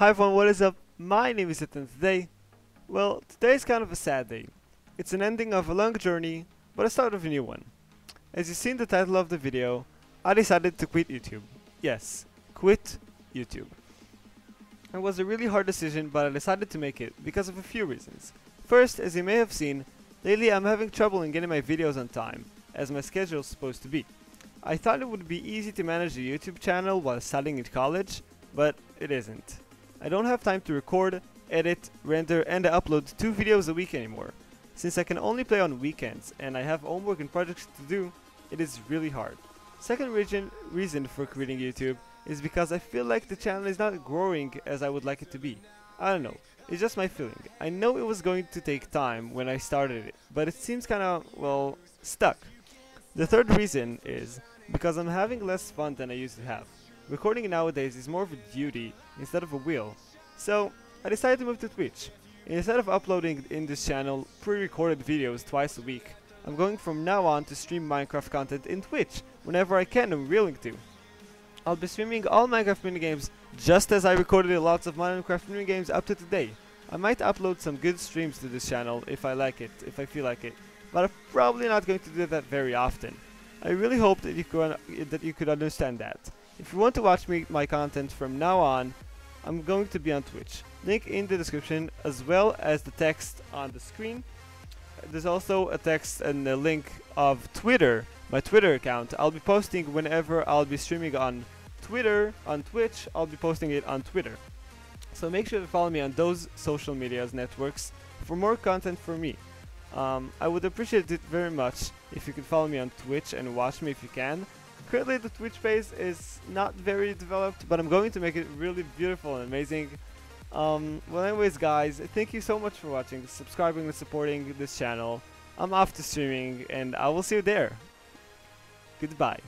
Hi everyone, what is up? My name is Eitan today. Well, today is kind of a sad day. It's an ending of a long journey, but a start of a new one. As you see in the title of the video, I decided to quit YouTube. Yes, quit YouTube. It was a really hard decision, but I decided to make it because of a few reasons. First, as you may have seen, lately I'm having trouble in getting my videos on time, as my schedule is supposed to be. I thought it would be easy to manage a YouTube channel while studying in college, but it isn't. I don't have time to record, edit, render, and upload two videos a week anymore. Since I can only play on weekends and I have homework and projects to do, it is really hard. Second reason, reason for quitting YouTube is because I feel like the channel is not growing as I would like it to be. I don't know, it's just my feeling. I know it was going to take time when I started it, but it seems kinda, well, stuck. The third reason is because I'm having less fun than I used to have. Recording nowadays is more of a duty instead of a will. So, I decided to move to Twitch. Instead of uploading in this channel pre-recorded videos twice a week, I'm going from now on to stream Minecraft content in Twitch whenever I can and willing to. I'll be streaming all Minecraft minigames just as I recorded lots of Minecraft minigames up to today. I might upload some good streams to this channel if I like it, if I feel like it, but I'm probably not going to do that very often. I really hope that you could, that you could understand that. If you want to watch me my content from now on, I'm going to be on Twitch. Link in the description as well as the text on the screen. There's also a text and a link of Twitter, my Twitter account. I'll be posting whenever I'll be streaming on Twitter, on Twitch, I'll be posting it on Twitter. So make sure to follow me on those social medias networks for more content from me. Um, I would appreciate it very much if you could follow me on Twitch and watch me if you can. Currently the Twitch page is not very developed, but I'm going to make it really beautiful and amazing. Um, well anyways guys, thank you so much for watching, subscribing and supporting this channel. I'm off to streaming and I will see you there. Goodbye.